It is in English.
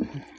Mm-hmm.